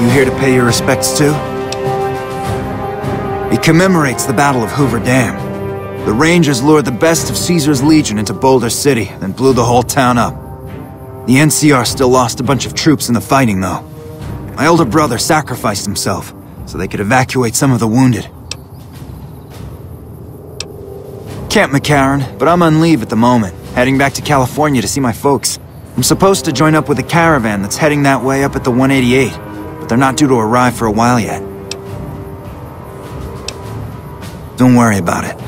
You here to pay your respects too? It commemorates the Battle of Hoover Dam. The Rangers lured the best of Caesar's Legion into Boulder City, then blew the whole town up. The NCR still lost a bunch of troops in the fighting, though. My older brother sacrificed himself, so they could evacuate some of the wounded. Camp McCarran, but I'm on leave at the moment, heading back to California to see my folks. I'm supposed to join up with a caravan that's heading that way up at the 188, but they're not due to arrive for a while yet. Don't worry about it.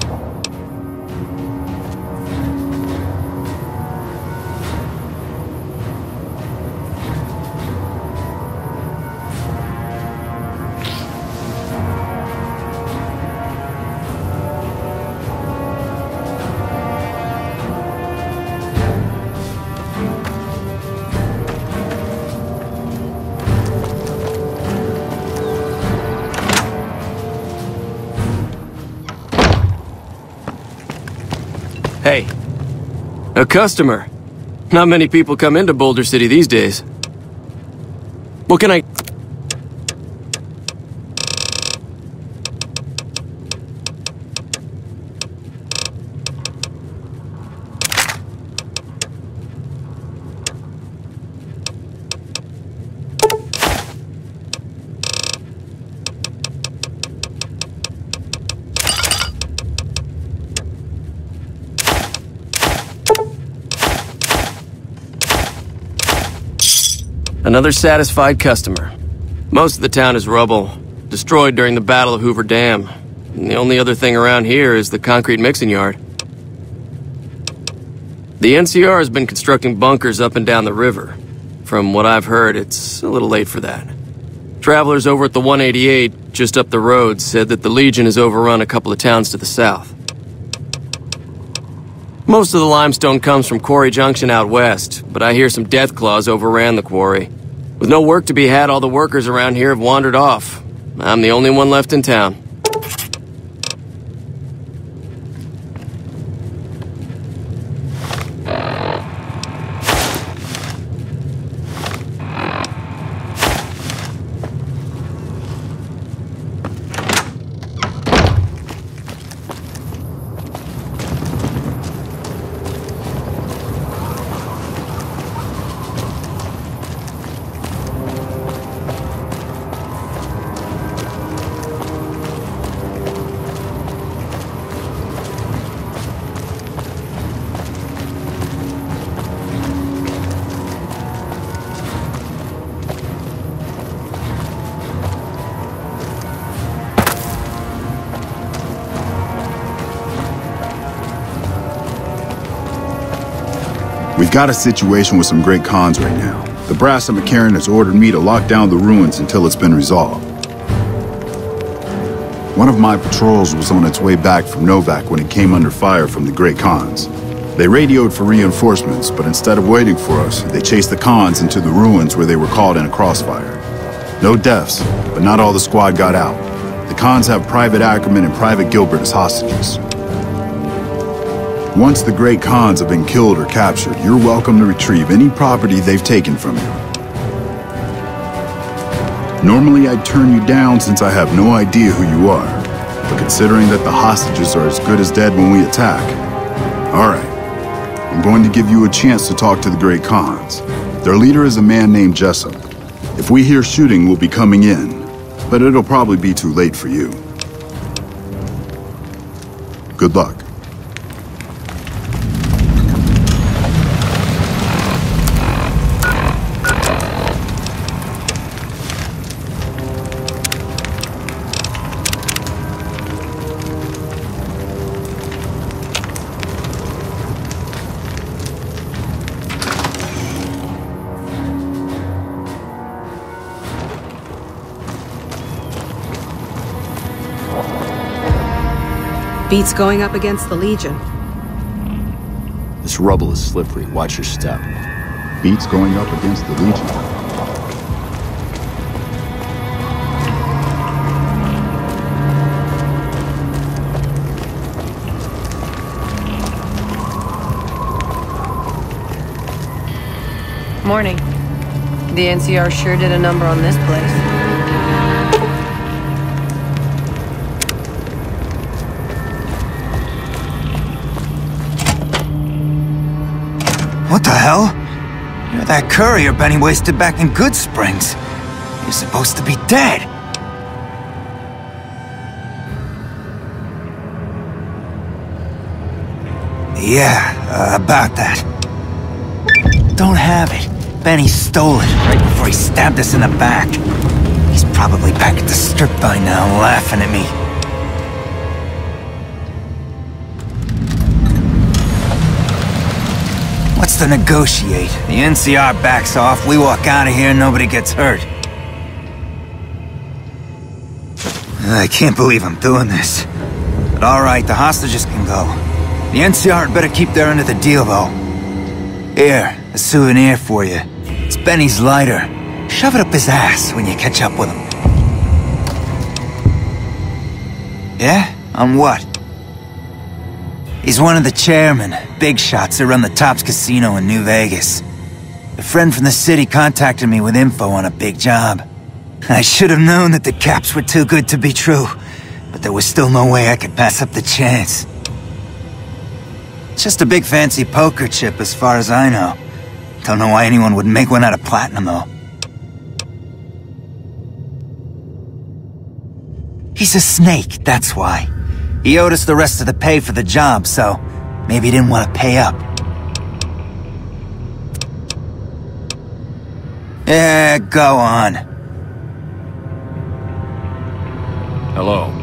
A customer. Not many people come into Boulder City these days. What can I... Another satisfied customer. Most of the town is rubble, destroyed during the Battle of Hoover Dam. And the only other thing around here is the concrete mixing yard. The NCR has been constructing bunkers up and down the river. From what I've heard, it's a little late for that. Travelers over at the 188, just up the road, said that the Legion has overrun a couple of towns to the south. Most of the limestone comes from Quarry Junction out west, but I hear some Deathclaws overran the quarry. With no work to be had, all the workers around here have wandered off. I'm the only one left in town. We've got a situation with some Great Khans right now. The brass at McCarran has ordered me to lock down the ruins until it's been resolved. One of my patrols was on its way back from Novak when it came under fire from the Great Khans. They radioed for reinforcements, but instead of waiting for us, they chased the Khans into the ruins where they were caught in a crossfire. No deaths, but not all the squad got out. The Khans have Private Ackerman and Private Gilbert as hostages. Once the Great Khans have been killed or captured, you're welcome to retrieve any property they've taken from you. Normally I'd turn you down since I have no idea who you are, but considering that the hostages are as good as dead when we attack, alright. I'm going to give you a chance to talk to the Great Khans. Their leader is a man named Jessup. If we hear shooting, we'll be coming in, but it'll probably be too late for you. Good luck. Beats going up against the Legion. This rubble is slippery. Watch your step. Beats going up against the Legion. Morning. The NCR sure did a number on this place. What the hell? You're that courier Benny wasted back in Goodsprings. You're supposed to be dead. Yeah, uh, about that. Don't have it. Benny stole it right before he stabbed us in the back. He's probably back at the strip by now, laughing at me. To negotiate? The NCR backs off, we walk out of here, nobody gets hurt. I can't believe I'm doing this. But alright, the hostages can go. The NCR had better keep their end of the deal, though. Here, a souvenir for you. It's Benny's lighter. Shove it up his ass when you catch up with him. Yeah? On what? He's one of the chairmen, big shots that run the Tops Casino in New Vegas. A friend from the city contacted me with info on a big job. I should have known that the caps were too good to be true, but there was still no way I could pass up the chance. Just a big fancy poker chip as far as I know. Don't know why anyone would make one out of platinum though. He's a snake, that's why. He owed us the rest of the pay for the job, so maybe he didn't want to pay up. Yeah, go on. Hello.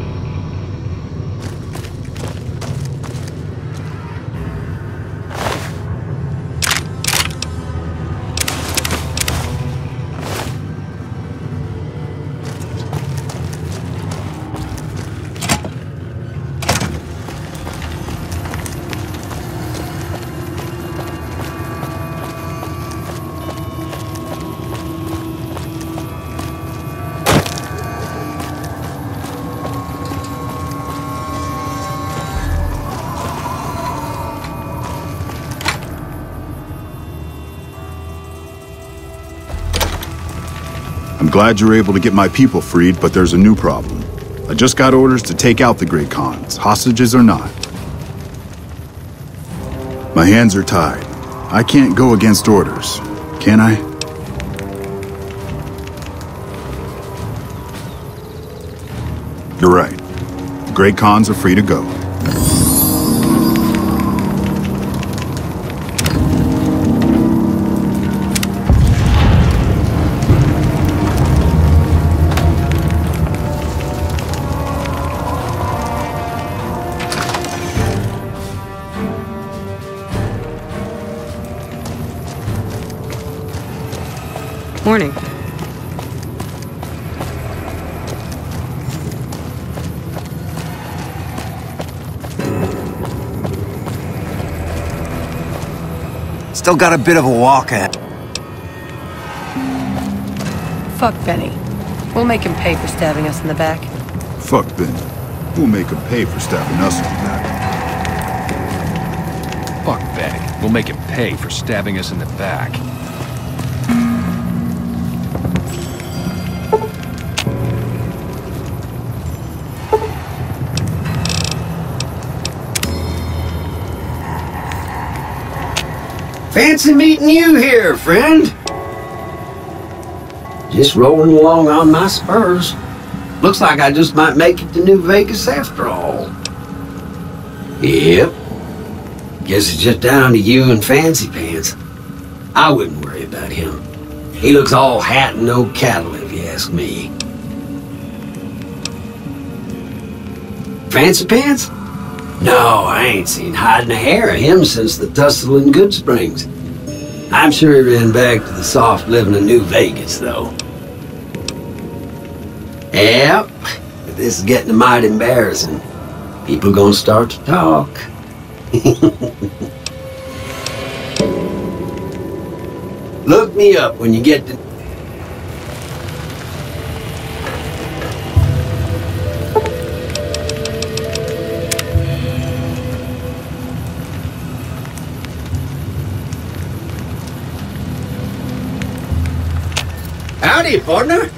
I'm glad you're able to get my people freed, but there's a new problem. I just got orders to take out the Great Khans, hostages or not. My hands are tied. I can't go against orders, can I? You're right. The Great Khans are free to go. Morning. Still got a bit of a walk ahead. Fuck Benny. We'll make him pay for stabbing us in the back. Fuck Ben. We'll make him pay for stabbing us in the back. Fuck Benny. We'll make him pay for stabbing us in the back. Fancy meeting you here, friend. Just rolling along on my spurs. Looks like I just might make it to New Vegas after all. Yep. Guess it's just down to you and Fancy Pants. I wouldn't worry about him. He looks all hat and no cattle, if you ask me. Fancy Pants? No, I ain't seen hiding a hair of him since the tussle in Goodsprings. I'm sure he ran back to the soft living of New Vegas, though. Yep, this is getting mighty embarrassing. People gonna start to talk. Look me up when you get to Howdy, partner.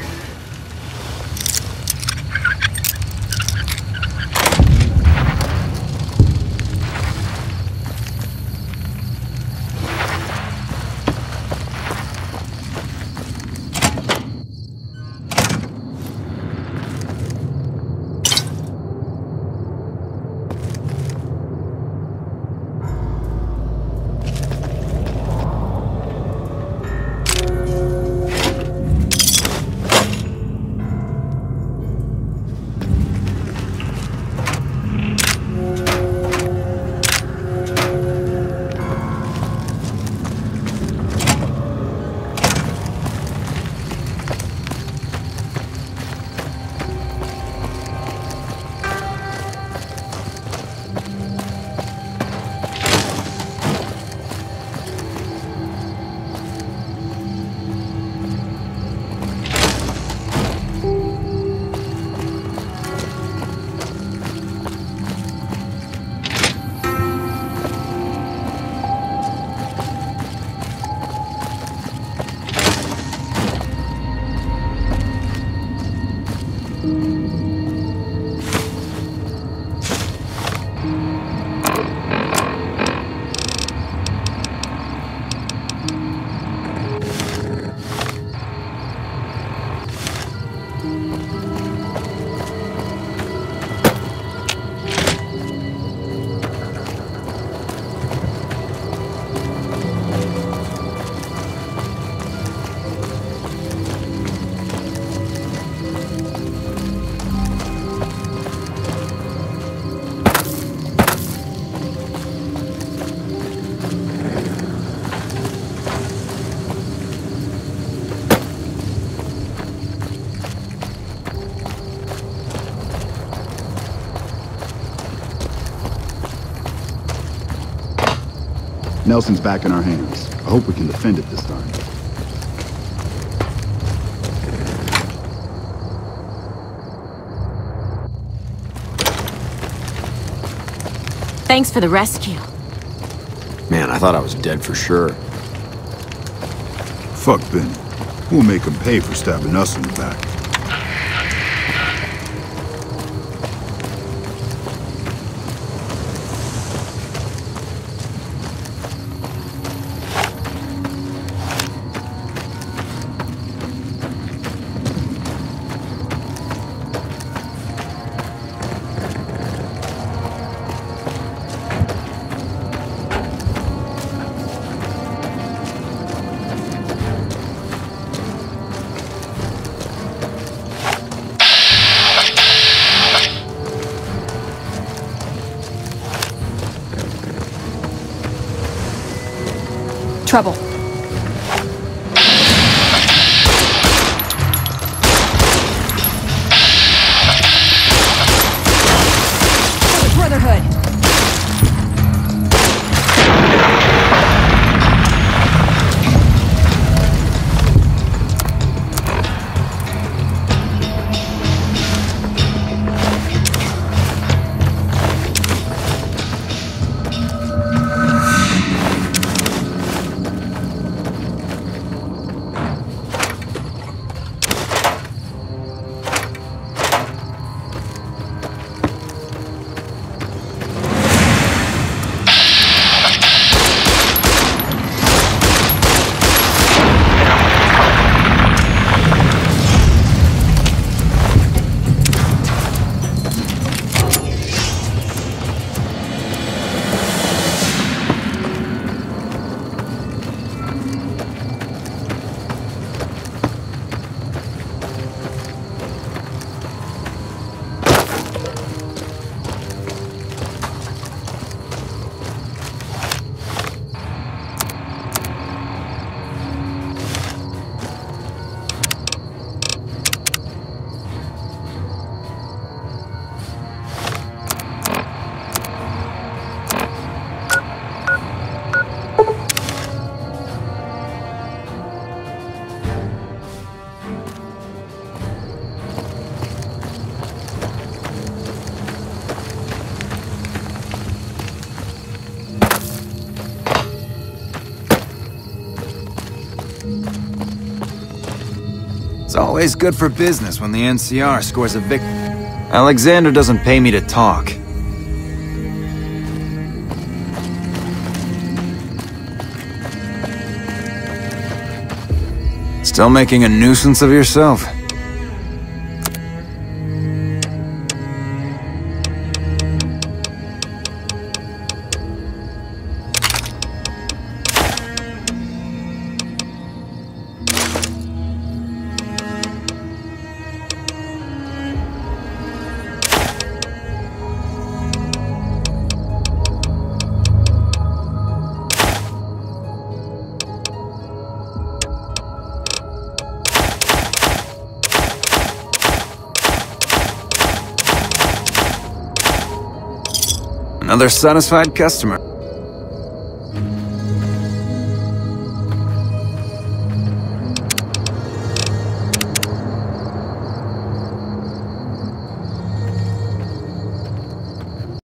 Nelson's back in our hands. I hope we can defend it this time. Thanks for the rescue. Man, I thought I was dead for sure. Fuck Ben. We'll make him pay for stabbing us in the back. Trouble. Always good for business when the NCR scores a vic- Alexander doesn't pay me to talk. Still making a nuisance of yourself? Another satisfied customer.